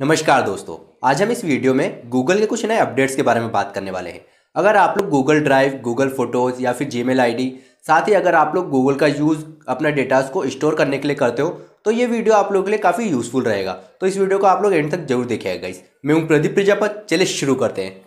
नमस्कार दोस्तों, आज हम इस वीडियो में गूगल के कुछ नए अपडेट्स के बारे में बात करने वाले हैं। अगर आप लोग गूगल ड्राइव, गूगल फ़ोटोज़ या फिर जीमेल आईडी, साथ ही अगर आप लोग गूगल का यूज़ अपने डेटाज को स्टोर करने के लिए करते हो तो ये वीडियो आप लोगों के लिए काफ़ी यूज़फुल रहेगा। तो इस वीडियो को आप लोग एंड तक ज़रूर देखिएगा इस मैं हूँ प्रदीप प्रजापत, चलिए शुरू करते हैं।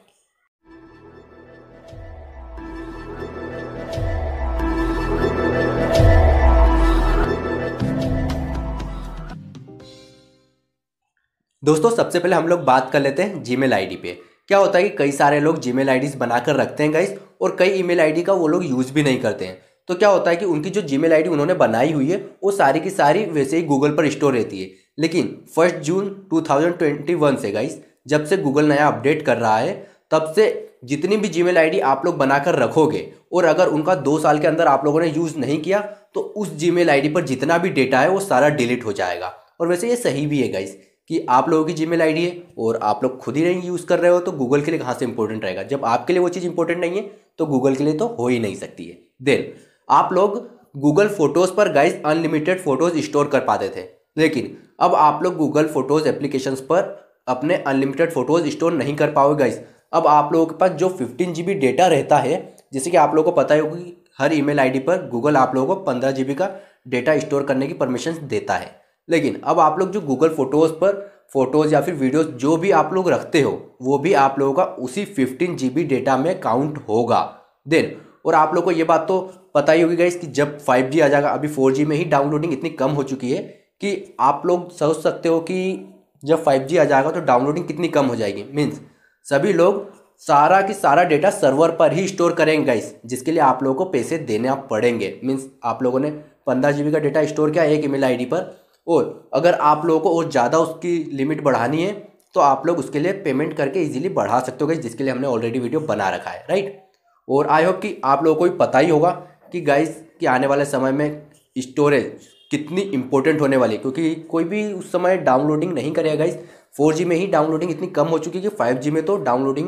दोस्तों, सबसे पहले हम लोग बात कर लेते हैं जीमेल आईडी पे। क्या होता है कि कई सारे लोग जीमेल आईडीज बनाकर रखते हैं गाइस और कई ईमेल आईडी का वो लोग यूज़ भी नहीं करते हैं। तो क्या होता है कि उनकी जो जीमेल आईडी उन्होंने बनाई हुई है, वो सारी की सारी वैसे ही गूगल पर स्टोर रहती है। लेकिन फ़र्स्ट जून 2021 से गाइस जब से गूगल नया अपडेट कर रहा है, तब से जितनी भी जीमेल आईडी आप लोग बनाकर रखोगे, और अगर उनका दो साल के अंदर आप लोगों ने यूज़ नहीं किया तो उस जीमेल आईडी पर जितना भी डेटा है, वो सारा डिलीट हो जाएगा। और वैसे ये सही भी है गाइस कि आप लोगों की जीमेल आईडी है और आप लोग खुद ही नहीं यूज़ कर रहे हो तो गूगल के लिए कहाँ से इंपॉर्टेंट रहेगा? जब आपके लिए वो चीज़ इंपॉर्टेंट नहीं है तो गूगल के लिए तो हो ही नहीं सकती है। देन आप लोग गूगल फ़ोटोज़ पर गाइज़ अनलिमिटेड फ़ोटोज़ स्टोर कर पाते थे। लेकिन, अब आप लोग गूगल फ़ोटोज़ एप्लीकेशन पर अपने अनलिमिटेड फ़ोटोज़ स्टोर नहीं कर पाओगे गाइज़ अब आप लोगों के पास जो फिफ्टीन जी डेटा रहता है, जैसे कि आप लोगों को पता ही होगा कि हर ईमेल आईडी पर गूगल आप लोगों को पंद्रह जी का डेटा स्टोर करने की परमिशन देता है। लेकिन अब आप लोग जो गूगल फ़ोटोज़ पर फ़ोटोज़ या फिर वीडियोस जो भी आप लोग रखते हो, वो भी आप लोगों का उसी फिफ्टीन जी डेटा में काउंट होगा। देन और आप लोग को ये बात तो पता ही होगी गाइस कि जब फाइव जी आ जाएगा, अभी फोर जी में ही डाउनलोडिंग इतनी कम हो चुकी है कि आप लोग सोच सकते हो कि जब फाइव जी आ जाएगा तो डाउनलोडिंग कितनी कम हो जाएगी। मीन्स सभी लोग सारा की सारा डेटा सर्वर पर ही स्टोर करेंगे गाइस जिसके लिए आप लोगों को पैसे देने पड़ेंगे। मीन्स आप लोगों ने पंद्रह जी का डेटा स्टोर किया एक ईमेल आईडी पर और अगर आप लोगों को और ज़्यादा उसकी लिमिट बढ़ानी है तो आप लोग उसके लिए पेमेंट करके इजीली बढ़ा सकते हो गई जिसके लिए हमने ऑलरेडी वीडियो बना रखा है राइट और आई होप कि आप लोगों को भी पता ही होगा कि गाइस कि आने वाले समय में स्टोरेज कितनी इंपॉर्टेंट होने वाली है, क्योंकि कोई भी उस समय डाउनलोडिंग नहीं करेगा गाइस फोर में ही डाउनलोडिंग इतनी कम हो चुकी है कि फाइव में तो डाउनलोडिंग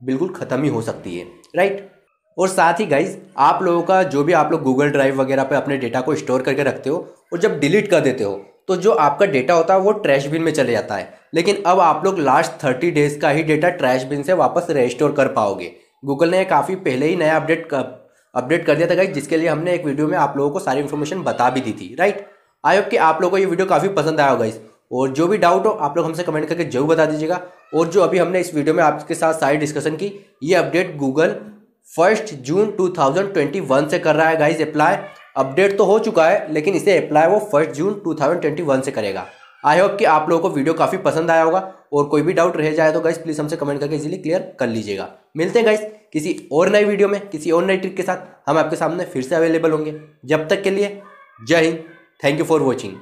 बिल्कुल ख़त्म ही हो सकती है राइट और साथ ही गाइज़ आप लोगों का जो भी आप लोग गूगल ड्राइव वगैरह पे अपने डेटा को स्टोर करके रखते हो, और जब डिलीट कर देते हो तो जो आपका डेटा होता है वो ट्रैश बिन में चले जाता है। लेकिन अब आप लोग लास्ट थर्टी डेज़ का ही डेटा ट्रैश बिन से वापस रेस्टोर कर पाओगे। गूगल ने काफ़ी पहले ही नया अपडेट अपडेट कर दिया था गाइज़ जिसके लिए हमने एक वीडियो में आप लोगों को सारी इन्फॉर्मेशन बता भी दी थी राइट आई होप कि आप लोगों को ये वीडियो काफ़ी पसंद आया होगा इस और जो भी डाउट हो, आप लोग हमसे कमेंट करके ज़रूर बता दीजिएगा। और जो अभी हमने इस वीडियो में आपके साथ सारी डिस्कशन की, ये अपडेट गूगल फ़र्स्ट जून 2021 से कर रहा है गाइज़ अप्लाई अपडेट तो हो चुका है, लेकिन इसे अप्लाई वो फ़र्स्ट जून 2021 से करेगा। आई होप कि आप लोगों को वीडियो काफ़ी पसंद आया होगा, और कोई भी डाउट रह जाए तो गाइस प्लीज़ हमसे कमेंट करके इजीली क्लियर कर लीजिएगा। मिलते हैं गाइस किसी और नई वीडियो में, किसी और नई ट्रिक के साथ। हम आपके सामने फिर से अवेलेबल होंगे। जब तक के लिए, जय Hind. Thank you for watching